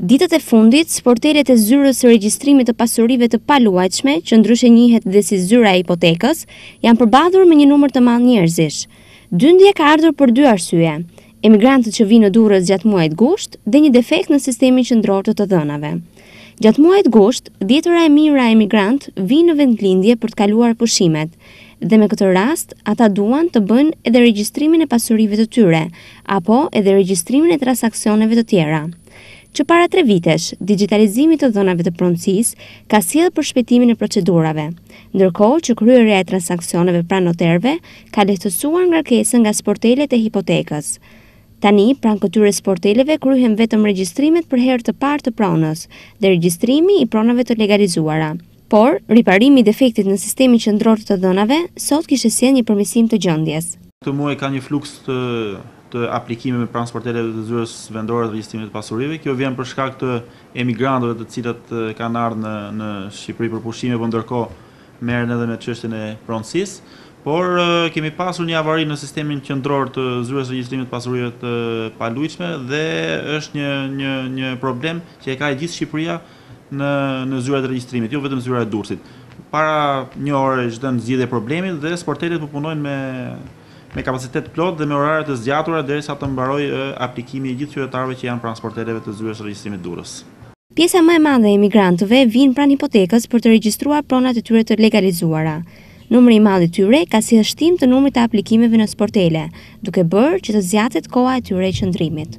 Ditët e fundit, sportelet e zyrës së regjistrimit të pasurive të paluajtshme, që ndryshe njihet dhe si zyra e hipotekës, janë përballur me një numër të madh njerëzish. Dyndja ka ardhur për dy arsye, emigrantët që vijnë në Durrës gjatë muajit gusht dhe një defekt në sistemin qendror të të dhënave. Gjatë muajit gusht, dhjetëra e mijëra emigrantë vijnë në vendlindje për të kaluar pushimet, dhe me këtë rast ata duan të bëjnë edhe regjistrimin e pasurive të tyre apo edhe regjistrimin e transaksioneve të tjera. Që para tre vitesh, digjitalizimi i të dhënave të pronësisë ka sjellë përshpejtimin e procedurave, ndërkohë që kryerja e transaksioneve pranë noterëve ka lehtësuar ngarkesën nga sportelet e hipotekës. Tani, pranë këtyre sporteleve kryhen vetëm regjistrimet për herë të parë të pronës dhe regjistrimi i pronave të legalizuara. Por, riparimi i defektit në sistemin qendror të të dhënave, sot kishte sjellë një përmirësim të gjendjes. Këtë muaj ka një fluks të të aplikimeve pranë sporteleve të Zyrës Vendore të Regjistrimit të Pasurive. Kjo vjen për shkak të emigrantëve të cilët kanë ardhur në në Shqipëri për pushime, por ndërkohë merren edhe me çështjen e pronësisë. Por kemi pasur një avari në sistemin qendror të Zyrës së Regjistrimit të Pasurive të paluajtshme dhe është një një një problem që e ka e gjithë Shqipëria në në zyrat e regjistrimit, jo vetëm zyra e Durrësit. Para një ore është dhënë zgjidhje e problemit dhe sportelet po punojnë me me kapacitet të plotë dhe me orare të zgjatura derisa të mbarojë aplikimi i gjithë qytetarëve që janë pranë sporteleve të zyrës së regjistrimit Durrës. Pjesa më e madhe e emigrantëve vijnë pranë hipotekës për të regjistruar pronat e tyre të legalizuara. Numri i madh i tyre ka sjellë shtim të numrit të aplikimeve në sportele, duke bërë që të zgjatet koha e tyre e qëndrimit.